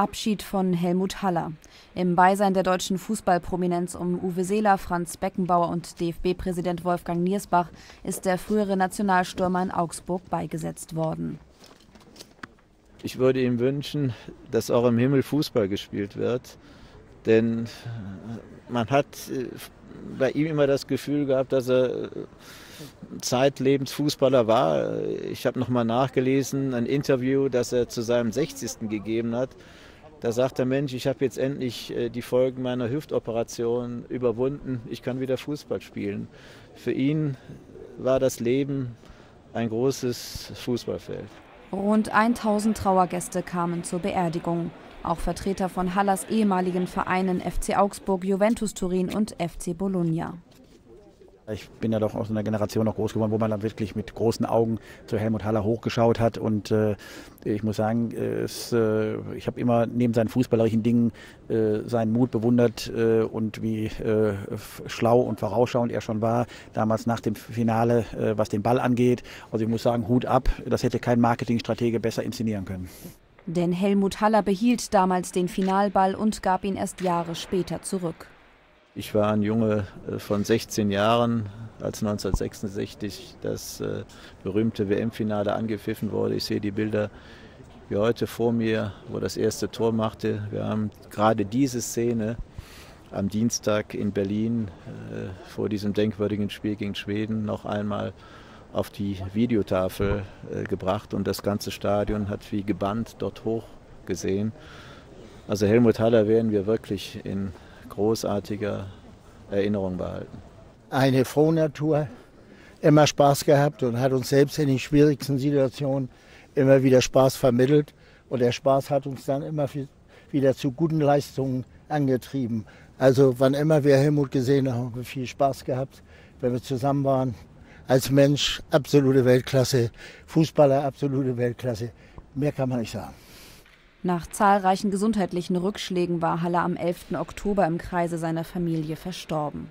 Abschied von Helmut Haller. Im Beisein der deutschen Fußballprominenz um Uwe Seeler, Franz Beckenbauer und DFB-Präsident Wolfgang Niersbach ist der frühere Nationalstürmer in Augsburg beigesetzt worden. Ich würde ihm wünschen, dass auch im Himmel Fußball gespielt wird, denn man hat äh, bei ihm immer das Gefühl gehabt, dass er äh, zeitlebens Fußballer war. Ich habe nochmal nachgelesen, ein Interview, das er zu seinem 60. gegeben hat. Da sagt der Mensch, ich habe jetzt endlich äh, die Folgen meiner Hüftoperation überwunden, ich kann wieder Fußball spielen. Für ihn war das Leben ein großes Fußballfeld. Rund 1000 Trauergäste kamen zur Beerdigung. Auch Vertreter von Hallas ehemaligen Vereinen FC Augsburg, Juventus Turin und FC Bologna. Ich bin ja doch aus einer Generation noch groß geworden, wo man dann wirklich mit großen Augen zu Helmut Haller hochgeschaut hat. Und äh, ich muss sagen, es, äh, ich habe immer neben seinen fußballerischen Dingen äh, seinen Mut bewundert äh, und wie äh, schlau und vorausschauend er schon war, damals nach dem Finale, äh, was den Ball angeht. Also ich muss sagen, Hut ab, das hätte kein Marketingstratege besser inszenieren können. Denn Helmut Haller behielt damals den Finalball und gab ihn erst Jahre später zurück. Ich war ein Junge äh, von 16 Jahren, als 1966 das äh, berühmte WM-Finale angepfiffen wurde. Ich sehe die Bilder wie heute vor mir, wo das erste Tor machte. Wir haben gerade diese Szene am Dienstag in Berlin äh, vor diesem denkwürdigen Spiel gegen Schweden noch einmal auf die Videotafel gebracht und das ganze Stadion hat wie gebannt dort hoch gesehen. Also Helmut Haller werden wir wirklich in großartiger Erinnerung behalten. Eine Frohnatur, immer Spaß gehabt und hat uns selbst in den schwierigsten Situationen immer wieder Spaß vermittelt. Und der Spaß hat uns dann immer wieder zu guten Leistungen angetrieben. Also wann immer wir Helmut gesehen haben, haben wir viel Spaß gehabt, wenn wir zusammen waren. Als Mensch absolute Weltklasse, Fußballer absolute Weltklasse. Mehr kann man nicht sagen. Nach zahlreichen gesundheitlichen Rückschlägen war Haller am 11. Oktober im Kreise seiner Familie verstorben